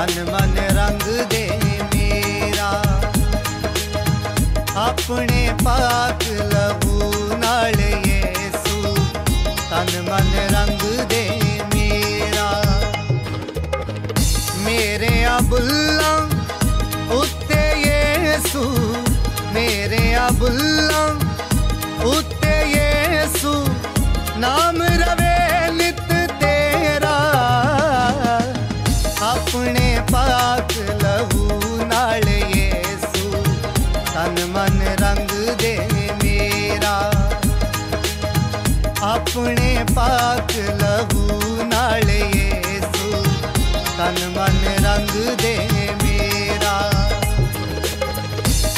ਤਨ ਮਨ ਰੰਗ ਦੇ ਮੇਰਾ। ਆਪਣੇ ਪਾਕ ਲਹੂ ਨਾਲ ਯੇਸੂ, ਤਨ ਮਨ ਰੰਗ ਦੇ ਮੇਰਾ। ਮੇਰੇ ਅਬੁੱਲਾ ਉੱਤੇ ਯੇਸੂ, ਮੇਰੇ ਅਬੁੱਲਾ ਉੱਤੇ ਯੇਸੂ, ਨਾਮ ਰਵ ਆਪਣੇ ਪਾਕ ਲਹੂ ਨਾਲ ਯੇਸੂ, ਤਨ ਮਨ ਰੰਗ ਦੇ ਮੇਰਾ।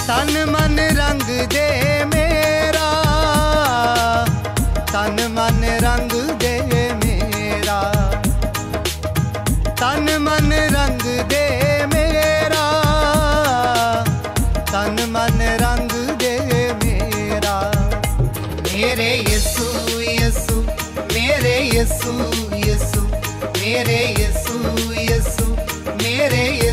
ਤਨ ਮਨ ਰੰਗ ਦੇ ਮੇਰਾ, ਤਨ ਮਨ ਰੰਗ ਦੇ ਮੇਰਾ। ਤਨ ਮਨ ਰੰਗ ਦੇ ਮੇਰਾ, ਤਨ ਮਨ ਰੰਗ ਦੇ ਮੇਰਾ। ਮੇਰੇ ਯਿਸੂ yesu yesu mere yesu yesu mere.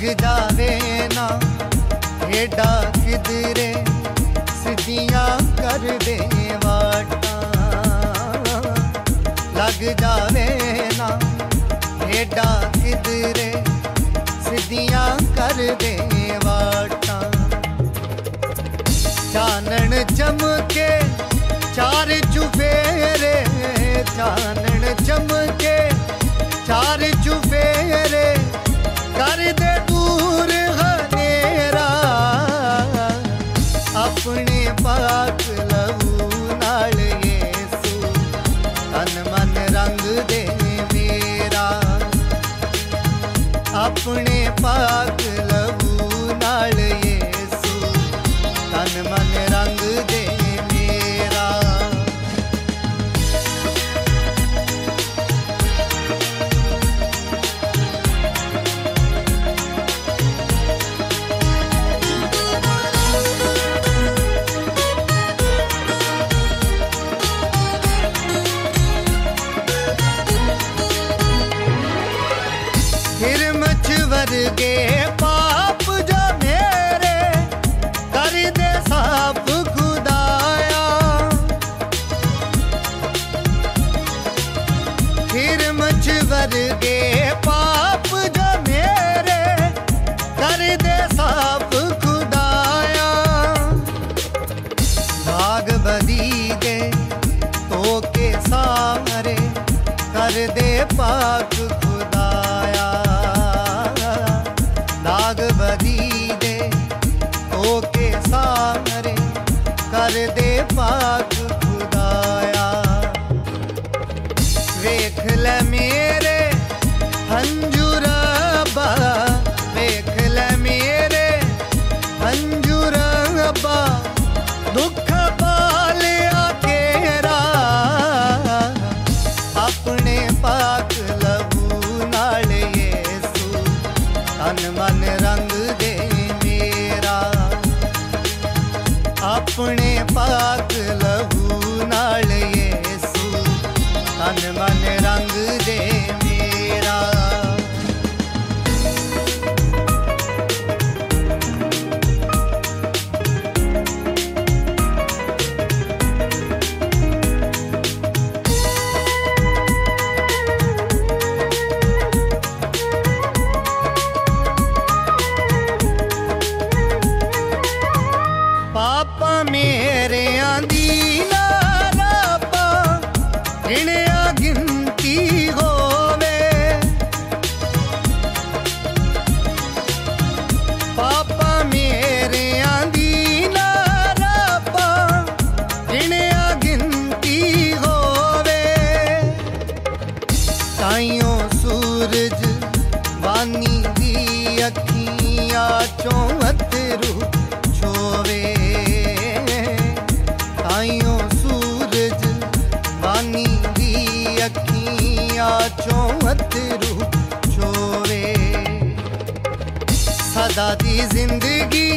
लग जावे ना एडा किधरे सिद्धियाँ कर दे वाटा। लग जावे ना एडा किधरे सिद्धियाँ कर दे वाटा। चानन चमके चार चुफेरे चानन चमके चार चुफेरे कर दे पाक खुदाया। दाग बदी दे तो के सामने कर दे पाक खुदाया। वेख ले मेरे हंज पाक लहू नाल येसु तन मन माया चो अतिरू छोवे सदा दी ज़िंदगी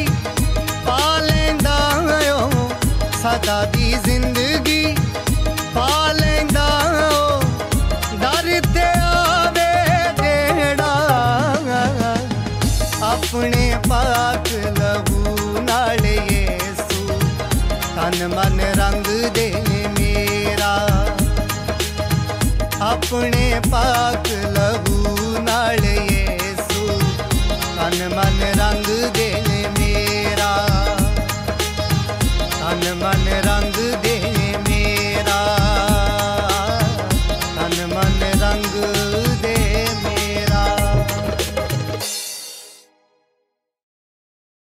पा लेंदा आयो। सदा दी ज़िंदगी पालें मन रंग